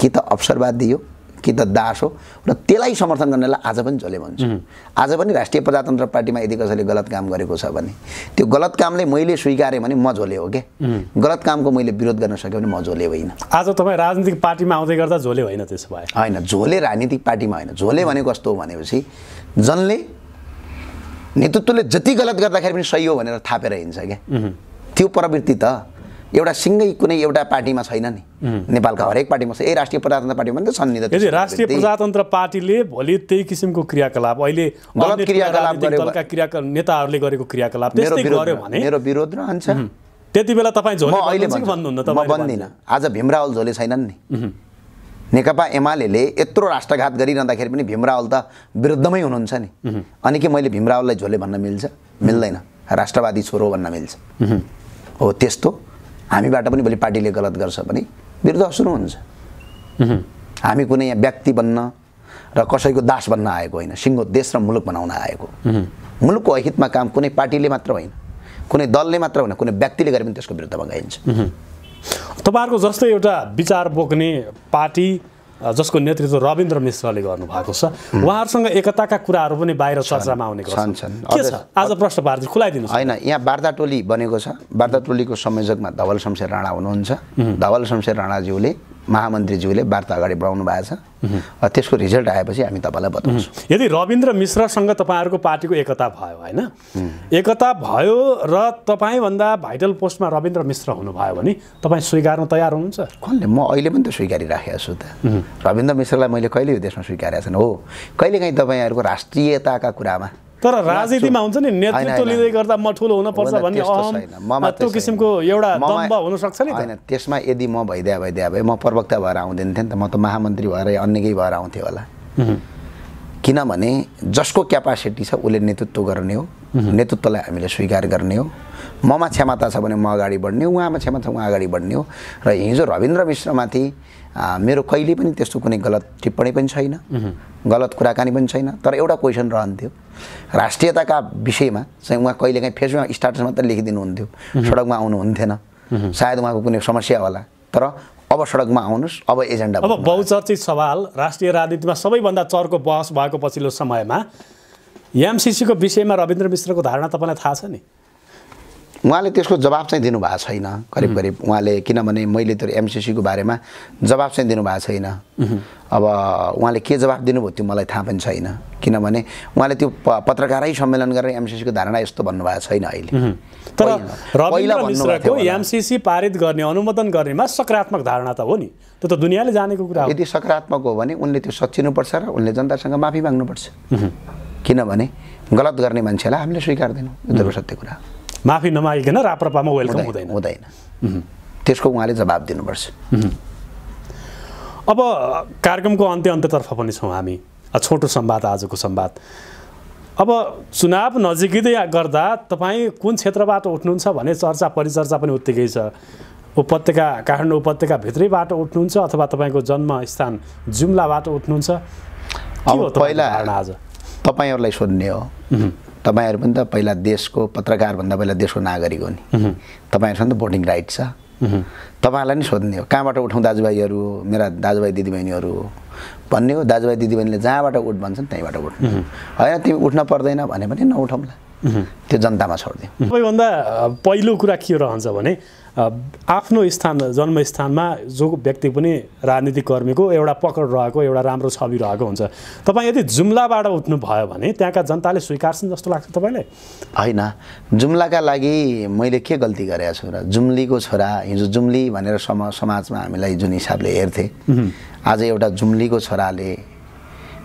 कि त अवसरवादी हो कि त दास हो र त्यसलाई समर्थन गर्नेलाई आज पनि झोले भन्छु। आज पनि राष्ट्रिय प्रजातन्त्र पार्टीमा यदि कसैले गलत काम गरेको छ भने त्यो गलत कामले मैले स्वीकारेँ भने म झोले हो क्या गलत कामको मैले विरोध गर्न सक्यो भने म झोले होइन। आज तपाईँ राजनीतिक पार्टीमा आउँदै गर्दा झोले होइन त्यसो भए? होइन झोले राजनीतिक पार्टीमा होइन झोले भनेको कस्तो हो भनेपछि जनले नेतृत्वले जति गलत गर्दाखेरि पनि सही हो भनेर थापेर हिँड्छ क्या त्यो प्रवृत्ति त एउटा सिङ्गै कुनै एउटा पार्टीमा छैन नि। नेपालका हरेक पार्टीमा छ। ए राष्ट्रिय प्रजातन्त्र पार्टीमा पनि त छन् नि त राष्ट्रिय। प्रजातन्त्र पार्टीले भोलि त्यही किसिमको क्रियाकलाप अहिले गलत क्रियाकलाप दलका क्रियाकलाप नेताहरूले गरेको क्रियाकलाप मेरो त्यस्तै विरोध गर्यो भने मेरो विरोध रहन्छ। त्यति बेला तपाईँ म झोले अहिले भन्नुहुन्न म बन्दिनँ आज भीमरावल झोले छैनन् नि। नेकपा एमाले यत्रो राष्ट्रघात गरिरहँदाखेरि पनि भीमरावल त विरुद्धमै हुनुहुन्छ नि। अनि के मैले भीमरावललाई झोले भन्न मिल्छ? मिल्दैन। राष्ट्रवादी छोरो भन्न मिल्छ। हो त्यस्तो। हामीबाट पनि भोलि पार्टीले गलत गर्छ भने विरुद्ध सुरु हुन्छ। हामी कुनै यहाँ व्यक्ति बन्न र कसैको दास बन्न आएको होइन सिङ्गो देश र मुलुक बनाउन आएको। मुलुकको अहितमा काम कुनै पार्टीले मात्र होइन कुनै दलले मात्र होइन कुनै व्यक्तिले गरे पनि त्यसको विरुद्धमा गइन्छ। तपाईँहरूको जस्तै एउटा विचार बोक्ने पार्टी जसको नेतृत्व रविन्द्र मिश्रले गर्नुभएको छ। उहाँहरूसँग एकताका कुराहरू पनि बाहिर चर्चामा आउने छन्, गर्छन्। के छ? आज प्रश्न पार्टी खुलाइदिनुहोस्। होइन यहाँ वार्ता टोली बनेको छ। वार्ता टोलीको संयोजकमा धवल शमशेर राणा हुनुहुन्छ। धवल शमशेर राणाज्यूले महामन्त्रीज्यूले वार्ता अगाडि बढाउनु भएको छ। त्यसको रिजल्ट आएपछि हामी तपाईँलाई बताउँछौँ। यदि रविन्द्र मिश्रसँग तपाईँहरूको पार्टीको एकता भयो होइन? एकता भयो र तपाईँभन्दा भाइटल पोस्टमा रविन्द्र मिश्र हुनुभयो भने तपाईँ स्वीकार्न तयार हुनुहुन्छ? कसले? म अहिले पनि त स्वीकारिराखेको छु त। रविन्द्र मिश्रलाई मैले कहिले यो देशमा स्वीकारेको छैन? हो कहिलेकाहीँ तपाईँहरूको राष्ट्रियताका कुरामा तर राजनीतिमा हुन्छ नि नेतृत्व लिँदै। गर्दा म ठुलो हुनुपर्छ भन्ने त्यो किसिमको। एउटा दम्ब हुनसक्छ नि होइन त्यसमा यदि म भइदिया भइदिया भए म प्रवक्ता भएर आउँदैन थिएँ नि त। म त महामन्त्री भएर अन्य केही भएर आउँथेँ होला। किनभने जसको क्यापासिटी छ उसले नेतृत्व गर्ने हो। नेतृत्वलाई हामीले स्वीकार गर्ने हो। ममा क्षमता छ भने म अगाडि बढ्ने हो उहाँमा क्षमता छ उहाँ अगाडि बढ्ने हो। र हिजो रविन्द्र मिश्रमाथि मेरो कहिले पनि त्यस्तो कुनै गलत टिप्पणी पनि छैन। गलत कुराकानी पनि छैन। तर एउटा क्वेसन रहन्थ्यो। राष्ट्रियताका विषयमा चाहिँ उहाँ कहिलेकाहीँ फेसबुकमा स्टाटस मात्रै लेखिदिनुहुन्थ्यो। सडकमा आउनुहुन्थेन। सायद उहाँको कुनै समस्या होला। तर अब सडकमा आउनुहोस् अब एजेन्डा अब बहुचर्चित सवाल राष्ट्रिय राजनीतिमा सबैभन्दा चर्को बहस भएको पछिल्लो समयमा एमसिसीको विषयमा रविन्द्र मिश्रको धारणा तपाईँलाई थाहा छ नि? उहाँले त्यसको जवाब चाहिँ दिनुभएको छैन। करिब करिब उहाँले किनभने मैले त्यो एमसिसीको बारेमा जवाब चाहिँ दिनुभएको छैन। अब उहाँले के जवाब दिनुभयो त्यो मलाई थाहा पनि छैन। किनभने उहाँले त्यो प- पत्रकारै सम्मेलन गरेर एमसिसीको धारणा यस्तो भन्नुभएको छैन अहिले। तर। एमसिसी पारित गर्ने अनुमोदन गर्नेमा सकारात्मक धारणा त हो नि। त्यो त दुनियाँले जानेको कुरा हो। यदि सकारात्मक हो भने उनले त्यो सचिनुपर्छ र उनले जनतासँग माफी माग्नुपर्छ। किनभने गलत गर्ने मान्छेलाई हामीले स्वीकार्दैनौँ यो सत्य कुरा हो। माफी नमागिकन राप्रपामा वेलकम हुँदैन हुँदैन। त्यसको उहाँले जवाब दिनुपर्छ। अब कार्यक्रमको अन्त्य अन्त्यतर्फ पनि छौँ हामी छोटो संवाद आजको संवाद। अब चुनाव नजिकै गर्दा तपाईँ कुन क्षेत्रबाट उठ्नुहुन्छ भन्ने चर्चा परिचर्चा पनि उत्तिकै छ। उपत्यका काठमाडौँ उपत्यकाभित्रैबाट उठ्नुहुन्छ अथवा तपाईँको जन्मस्थान जुम्लाबाट उठ्नुहुन्छ? अब पहिला आज? तपाईँहरूलाई सोध्ने हो। तपाईँहरू पनि त पहिला देशको पत्रकारभन्दा पहिला देशको नागरिक हो नि। तपाईँहरूसँग त भोटिङ राइट छ। तपाईँहरूलाई नि सोध्ने हो कहाँबाट उठाउँ दाजुभाइहरू मेरा दाजुभाइ दिदीबहिनीहरू? भन्ने हो दाजुभाइ दिदीबहिनीले जहाँबाट उठ भन्छन् त्यहीँबाट उठ्नु होइन तिमी उठ्न पर्दैन भने पनि नउठाउँला। त्यो जनतामा छोडिदिउँ। सबैभन्दा पहिलो कुरा के रहन्छ भने आफ्नो स्थान जन्मस्थानमा जो व्यक्ति पनि राजनीतिक कर्मीको एउटा पकड रहेको एउटा राम्रो छवि रहेको हुन्छ। तपाईँ यदि जुम्लाबाट उठ्नु भयो भने त्यहाँका जनताले स्वीकार्छन् जस्तो लाग्छ तपाईँलाई? होइन। जुम्लाका लागि मैले के गल्ती गरेको छु र जुम्लीको छोरा हिजो जुम्ली भनेर सम समाजमा हामीलाई जुन हिसाबले हेर्थे आज एउटा जुम्लीको छोराले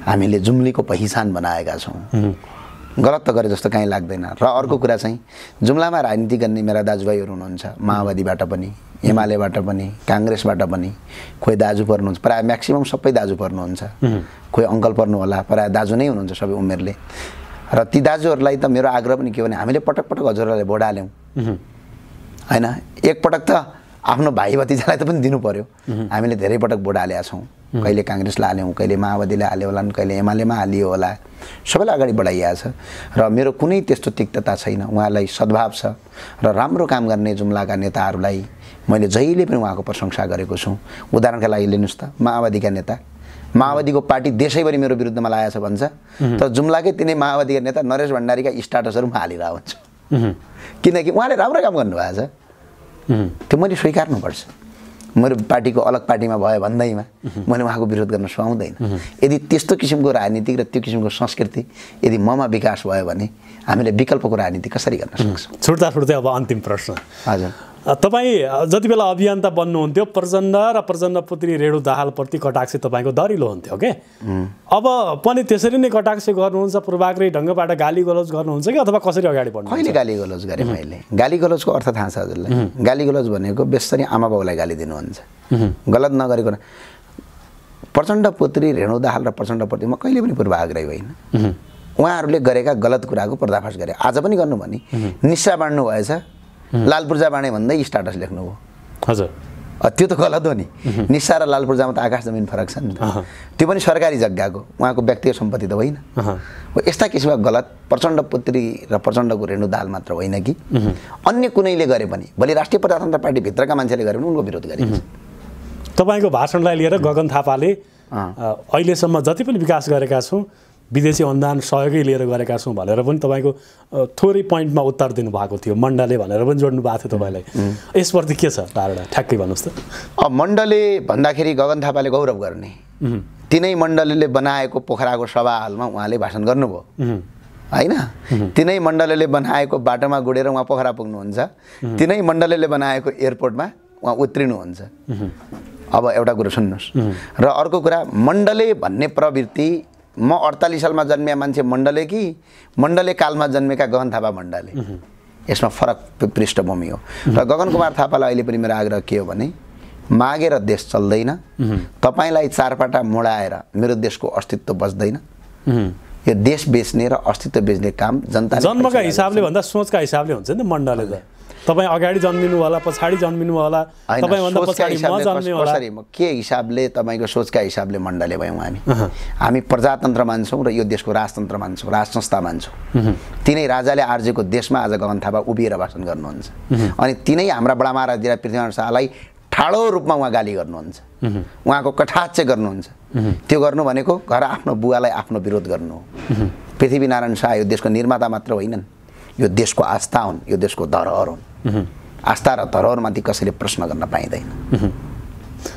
हामीले जुम्लीको पहिचान बनाएका छौँ। गलत त गरे जस्तो काहीँ लाग्दैन। र अर्को कुरा चाहिँ जुम्लामा राजनीति गर्ने मेरा दाजुभाइहरू हुनुहुन्छ माओवादीबाट पनि एमालेबाट पनि काङ्ग्रेसबाट पनि कोही दाजु पर्नुहुन्छ प्रायः म्याक्सिमम् सबै दाजु पर्नुहुन्छ। कोही अङ्कल पर्नु होला प्रायः दाजु नै हुनुहुन्छ सबै उमेरले। र ती दाजुहरूलाई त मेरो आग्रह पनि के भने हामीले पटक पटक हजुरहरूलाई भोट हाल्यौँ। होइन? एकपटक त आफ्नो भाइ भतिजालाई त पनि दिनु पर्यो हामीले धेरै पटक भोट हालेका छौँ। कहिले काङ्ग्रेसलाई हाल्यौँ कहिले माओवादीले हाल्यो होला कहिले एमालेमा हालियो होला। सबैलाई अगाडि बढाइएको छ। र मेरो कुनै त्यस्तो तिक्तता छैन। उहाँलाई सद्भाव छ र राम्रो काम गर्ने जुम्लाका नेताहरूलाई मैले जहिले पनि उहाँको प्रशंसा गरेको छु। उदाहरणका लागि लिनुहोस् त माओवादीका नेता। माओवादीको पार्टी देशैभरि मेरो विरुद्धमा लागेको छ भन्छ। तर जुम्लाकै तिनै माओवादीका नेता नरेश भण्डारीका स्टाटसहरू पनि हालिरहेको हुन्छु। किनकि उहाँले राम्रो काम गर्नुभएको छ। त्यो मैले स्वीकार्नुपर्छ। मेरो पार्टीको अलग पार्टीमा भयो भन्दैमा मैले उहाँको विरोध गर्न सुहाउँदैन। यदि त्यस्तो किसिमको राजनीतिक र त्यो किसिमको संस्कृति यदि ममा विकास भयो भने हामीले विकल्पको राजनीति कसरी गर्न सक्छौँ? छुट्दा छुट्दै अब अन्तिम प्रश्न। हजुर। तपाईँ जति बेला अभियन्ता बन्नुहुन्थ्यो प्रचण्ड र प्रचण्ड पुत्री रेणु दाहालप्रति कटाक्ष तपाईँको दरिलो हुन्थ्यो के अब पनि त्यसरी नै कटाक्ष गर्नुहुन्छ पूर्वाग्रही ढङ्गबाट गाली गलौज गर्नुहुन्छ कि अथवा कसरी अगाडि बढ्नु कहिले गाली गलोज गरेँ मैले। गाली गलोजको अर्थ थाहा छ हजुरलाई। गाली गलोज भनेको बेसरी आमा बाउलाई गाली दिनुहुन्छ। गलत नगरेको प्रचण्ड पुत्री रेणु दाहाल र प्रचण्डप्रति म कहिले पनि पूर्वाग्रही होइन। उहाँहरूले गरेका गलत कुराको पर्दाफास गरे। आज पनि गर्नु भने निस्सा बाँड्नु भएछ। लाल बाँडे भन्दै स्टाटस लेख्नुभयो हजुर त्यो त गलत हो नि निस्सा र लाल पूर्जामा त आकाश जमिन फरक छ नि त त्यो पनि सरकारी जग्गाको उहाँको व्यक्तिगत सम्पत्ति त होइन। हो यस्ता किसिमका गलत प्रचण्ड पुत्री र प्रचण्डको रेणु दाल मात्र होइन कि अन्य कुनैले गरे पनि भोलि राष्ट्रिय प्रजातन्त्र पार्टीभित्रका मान्छेले गरे पनि उनको विरोध गरिन्छ तपाईँको भाषणलाई लिएर गगन थापाले अहिलेसम्म जति पनि विकास गरेका छौँ विदेशी अनुदान सहयोगै लिएर गरेका छौँ भनेर पनि तपाईँको थोरै पोइन्टमा उत्तर दिनुभएको थियो मण्डले भनेर पनि जोड्नु भएको थियो तपाईँलाई। यसप्रति के छ धारणा? ठ्याक्कै भन्नुहोस् त। मण्डले भन्दाखेरि गगन थापाले गौरव गर्ने। तिनै मण्डलीले बनाएको पोखराको सभा हालमा उहाँले भाषण गर्नुभयो। होइन? तिनै मण्डलले बनाएको बाटोमा गुडेर उहाँ पोखरा पुग्नुहुन्छ। तिनै मण्डलले बनाएको एयरपोर्टमा उहाँ उत्रिनुहुन्छ। अब एउटा कुरो सुन्नुहोस्। र अर्को कुरा मण्डले भन्ने प्रवृत्ति म अडतालिस सालमा जन्मिया मान्छे मण्डले कि? मण्डले कालमा जन्मेका गगन थापा मण्डले। यसमा फरक पृष्ठभूमि हो। र गगन कुमार थापालाई अहिले पनि मेरो आग्रह के हो भने मागेर देश चल्दैन। तपाईँलाई चारपाटा मोडाएर मेरो देशको अस्तित्व बच्दैन यो देश बेच्ने र अस्तित्व बेच्ने काम जनता जन्मका हिसाबले भन्दा सोचका हिसाबले हुन्छ नि मण्डले तपाईँ अगाडि जन्मिनु होला पछाडि जन्मिनु होला तपाईँभन्दा पछाडि म जन्मे होला। कसरी म के हिसाबले तपाईँको सोचका हिसाबले मण्डले भयौँ हामी? हामी प्रजातन्त्र मान्छौँ र यो देशको राजतन्त्र मान्छौँ राज संस्था मान्छौँ तिनै राजाले आर्जेको देशमा आज गगन थापा उभिएर भाषण गर्नुहुन्छ। अनि तिनै हाम्रा बडा महाराज पृथ्वीनारायण शाहलाई ठाडो रूपमा उहाँ गाली गर्नुहुन्छ। उहाँको कठाच चाहिँ गर्नुहुन्छ त्यो गर्नु भनेको घर आफ्नो बुवालाई आफ्नो विरोध गर्नु हो। पृथ्वीनारायण शाह यो देशको निर्माता मात्र होइनन्। यो देशको आस्था हुन् यो देशको धरोहर हुन्। आस्था र धरोहरमाथि कसैले प्रश्न गर्न पाइँदैन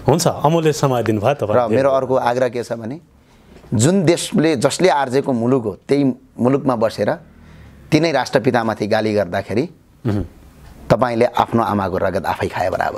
हुन्छ अमूल्य समय दिनुभयो र तपाईँ मेरो अर्को आग्रह के छ भने जुन देशले जसले आर्जेको मुलुक हो त्यही मुलुकमा बसेर तिनै राष्ट्रपितामाथि गाली गर्दाखेरि तपाईँले आफ्नो आमाको रगत आफै खाए बराबर